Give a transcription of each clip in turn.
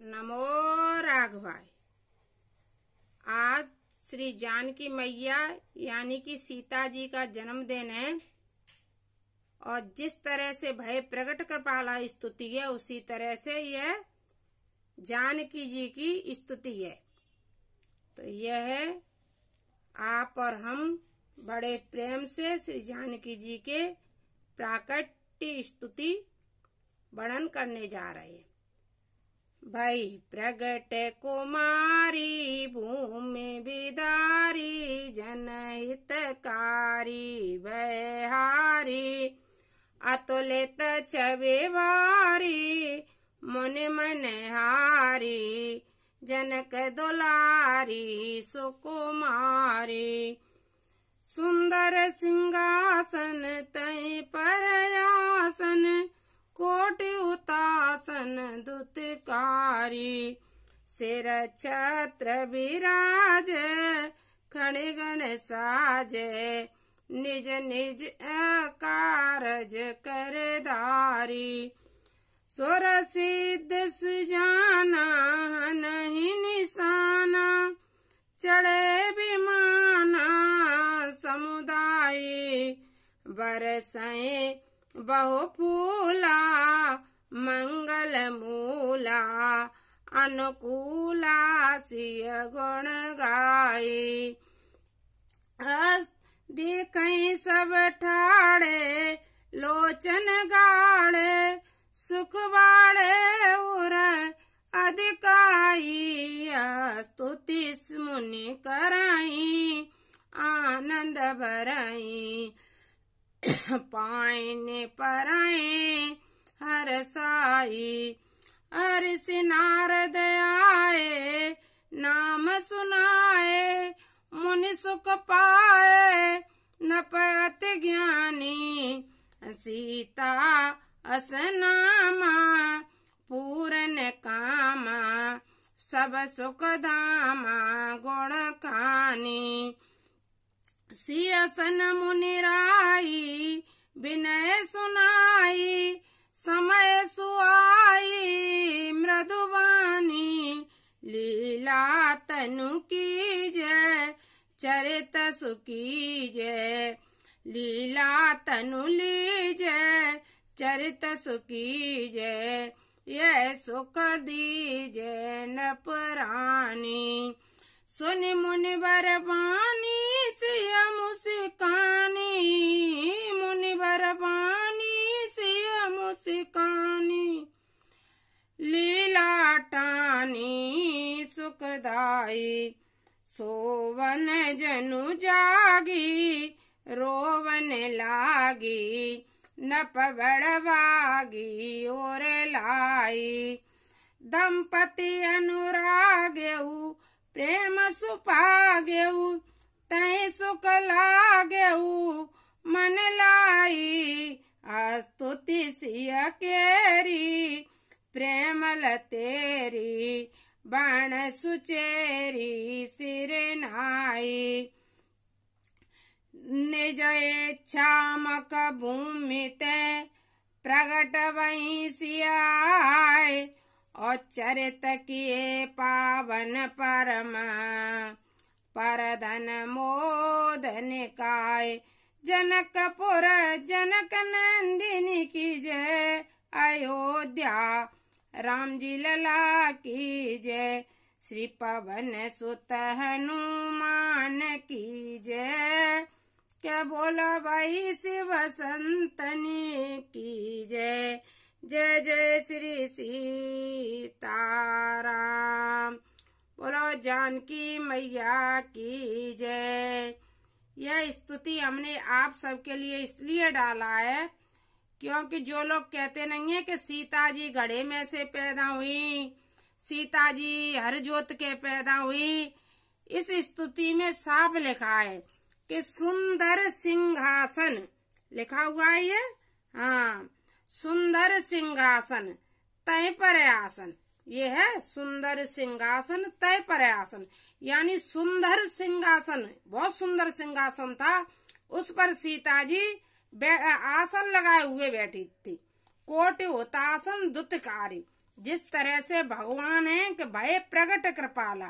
नमो राघवाय। आज श्री जानकी मैया यानी कि सीता जी का जन्मदिन है और जिस तरह से भय प्रकट कर पाला स्तुति है, उसी तरह से यह जानकी जी की स्तुति है। तो यह है आप और हम बड़े प्रेम से श्री जानकी जी के प्राकट्य स्तुति वर्णन करने जा रहे हैं। भई, प्रगट कुमारी, भूमि विदारी जनहितकारी, बहारी, अतुलित छविवारी, मुनि मनहारी, जनक दुलारी, सुकुमारी, सुंदर सिंहासन तय पर सिर छत्र विराज खड़े गण साज, निज निज कारज करदारी सुर सिद्ध सुजाना, नहीं निशाना, चढ़े विमाना, समुदाय। बरसए बहु फूला, मंगल मूला अनुकूला सिय गुण गाई। देख सब ठाड़े, लोचन गाड़े, सुख बाड़े उर अधिकाई। स्तुति मुनि कराई, आनंद भराई। पाइन पराए हर साई। हर सिनारद आए, नाम सुनाए, मुनि सुख पाए, नपत ज्ञानी, सीता असनामा पूरन कामा, सब सुख दामा गुण कानी। सियासन मुनिराई तनु की जय चरित सुखी जय लीला तनु ली जय चरित सुखी जय यह सुख दीजय न पुरानी सुन मुनि बरबानी सिया मुसिकानी। मुनि बरबानी सिया मुसिकानी। लीला टानी सुखदाई। सोवन जनु जागी, रोवन लागी, नप बड़वागी और लाई। दंपति अनुरागेऊ, प्रेम सुपागेऊ तय सुख लागेऊ, मन लाई। स्तुति सिय केरी प्रेमल तेरी। बाण सुचेरी सिर नाई। निज इच्छामक भूमि ते प्रगट वही सियाय और चरित किए पावन परम। परधन मोदन काय जनकपुर जनक नंदिनी की जय। अयोध्या राम जी लला की जय। श्री पवन सुत हनुमान की जय। क्या बोला भाई शिव संतनी की जय। जय जय श्री सीताराम। बोलो जानकी मैया की जय। यह स्तुति हमने आप सबके लिए इसलिए डाला है क्योंकि जो लोग कहते नहीं है कि सीता जी घड़े में से पैदा हुई, सीता जी हर जोत के पैदा हुई, इस स्तुति में साफ़ लिखा है कि सुंदर सिंहासन, लिखा हुआ है ये? हाँ सुंदर सिंहासन, तय पर आसन ये है सुंदर सिंहासन, तय पर आसन यानी सुंदर सिंहासन, बहुत सुंदर सिंहासन था, उस पर सीता जी आसन लगाए हुए बैठी थी। कोट होतासन दुतकारी। जिस तरह से भगवान है कि भय प्रगट कृपाला।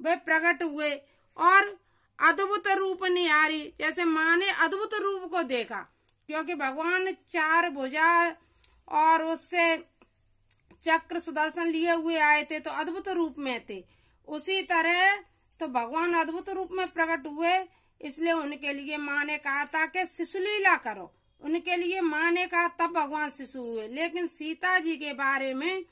वे प्रकट हुए और अद्भुत रूप निहारी, जैसे माँ ने अद्भुत रूप को देखा, क्योंकि भगवान चार भुजा और उससे चक्र सुदर्शन लिए हुए आए थे तो अद्भुत रूप में थे। उसी तरह तो भगवान अद्भुत रूप में प्रकट हुए इसलिए उनके लिए माँ ने कहा था कि शिशु लीला करो। उनके लिए माँ ने कहा, तब भगवान शिशु हुए। लेकिन सीता जी के बारे में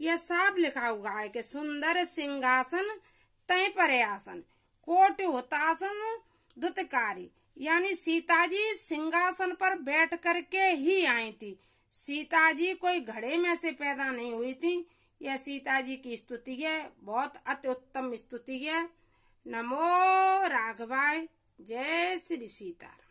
यह साफ़ लिखा हुआ है कि सुंदर सिंहासन, तय पर आसन कोट होतासन, दुतकारी। यानी सीता जी सिंहासन पर बैठ करके ही आई थी। सीता जी कोई घड़े में से पैदा नहीं हुई थी। यह सीता जी की स्तुति है, बहुत अति उत्तम स्तुति है। नमो राघवाय। जय श्री सीताराम